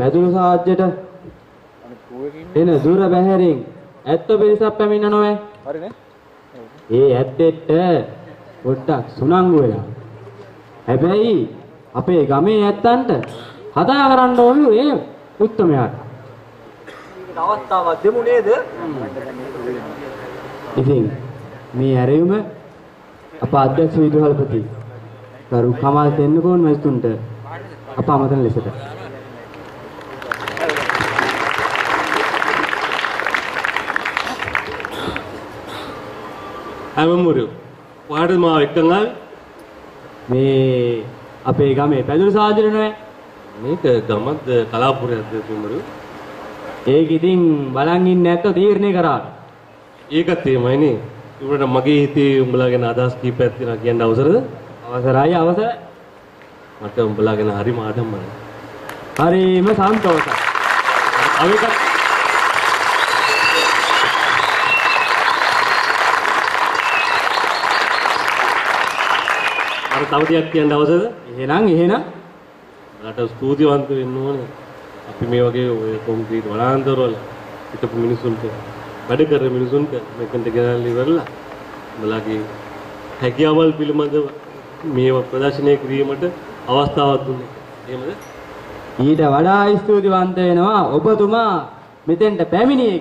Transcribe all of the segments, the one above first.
පැදුරු සාජ්‍යයට එන දුර බැහැරින් ඇත්ත පිරිසක් පැමිණ නොවේ. හරිනේ. ඒ ඇත්තෙට පොඩ්ඩක් සුනංගු වෙලා. හැබැයි අපේ ගමේ ඇත්තන්ට කතා කරන්න ඕනු ඒ උත්තමයාට. අවස්ථාවක් දෙමු නේද? ඉතින් මේ ඇරයුම අප අධ්‍යක්ෂ විදුහල්පති කරු කමල් තෙන්නකෝන් මැතිතුන්ට අප අමතන ලෙසට හැමමුරු ඔයාට මාව එක්කන් මේ අපේ ගමේ පැදුරු සාජන නෑ මේක ගමක්ද කලාපුරයක්ද තුමරු ඒක ඉතින් බලන් ඉන්න නැත්නම් තීරණය කරා. ඒකත් එහෙමයිනේ උඹට මගේ හිතේ උඹලා ගැන අදහස් කීපයක් තියෙනවා කියන්න අවසරද අවසරයි අවසරයි. මට උඹලා ගැන හරිම ආඩම්බරයි හරිම සන්තෝෂයි. අව තව ටිකක් කියන්න අවසරද එහෙනම් එහෙනම් රට ස්තුතිවන්ත වෙන්න ඕනේ. අපි මේ වගේ ඔය කොන්ක්‍රීට් වනාන්තරවල හිටපු මිනිසුන්ට වැඩ කර මිනිසුන්ට මෙතනට ගෙනල්ලා ඉවරලා උඹලාගේ හැකියාවල් පිළිබඳව මේව ප්‍රදර්ශනය කිරීමට අවස්ථාවක් දුන්නේ. එහෙමද? ඊට වඩා ස්තුතිවන්ත වෙනවා ඔබතුමා මෙතෙන්ට පැමිණියේ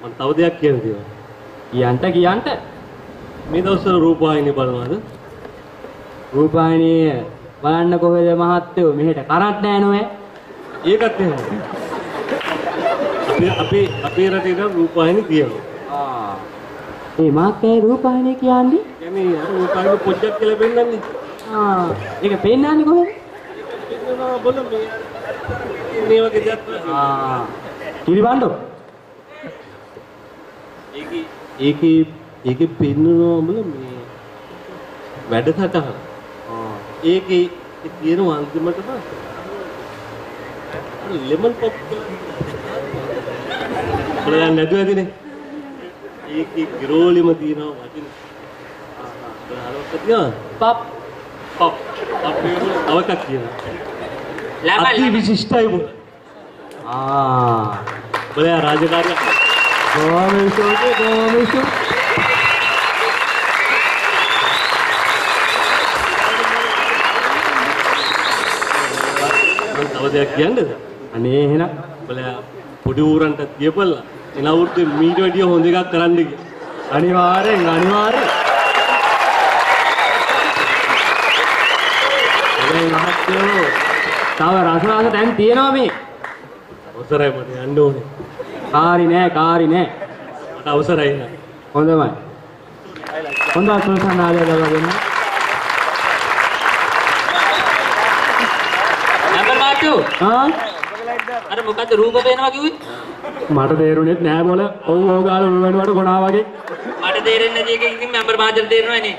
මම තව දෙයක් කියන්න තියෙනවා. කියන්ට කියන්ට මේ දවස්වල රූපවාහිනිය බලනවාද? රූපායනීය බලන්න කොහෙද මහත්තයෝ මෙහෙට කරත් නෑ නෝය. ඒකත් එහෙමයි. අපේ අපේ අපේ රටේ නම් රූපවාහිනී තියෙනවා. ආ. ඒ මාත්‍යේ රූපායනීය කියන්නේ? අර රූපවාහිනිය පොඩ්ඩක් කියලා පෙන්නන්නේ. ආ. ඒක පෙන්නන්නේ කොහෙද? බල මේ මේ වගේ දෙයක් ආ. කිරිබණ්ඩෝ. ඒකේ ඒකේ ඒකේ පෙන්නනවා බල මේ වැඩසටහන. ආ. ඒකේ ඒ තියෙන අන්තිමට නම් ලෙමන් පොප් කියලා බලන්න නැතුව ඇතිනේ. ඒකේ ගිරෝලිම තියෙනවා වටින. බලහලවත් තියෙනවා. පප්. පොප්. අපේ තව එකක් තියෙනවා. අති විශිෂ්ටයි මොකද? ආ. බලයා රාජකාරිය ගෝමිෂෝගේ ගෝමිෂෝ. තව දෙයක් කියන්නද? අනේ එහෙනම් බලයා පොඩි ඌරන්ට තියපල්ලා. එන අවුරුද්දේ මීට වැඩිය හොඳ එකක් කරන්න කියලා. අනිවාර්යෙන් අනිවාර්යෙන්. ඒ මහත්තයෝ තව රසරස දැන් තියෙනවා මේ. අවසරයි මට යන්න ඕනේ. කාරි නෑ කාරි නෑ. මට අවසරයි නෑ. හොඳමයි. හොඳ සුසනාලය ලබා දෙන්න. ආ අර මොකද්ද රූප පේනවා කිව්වේ? මට තේරුණෙත් නෑ මොල. ඔව් ඔව් ගාලා උළුවෙනුවට කොනා වගේ. මට තේරෙන්නේ නැති එක ඉතින් නම්බර් මාත්‍යෝ තේරෙනවා නේ.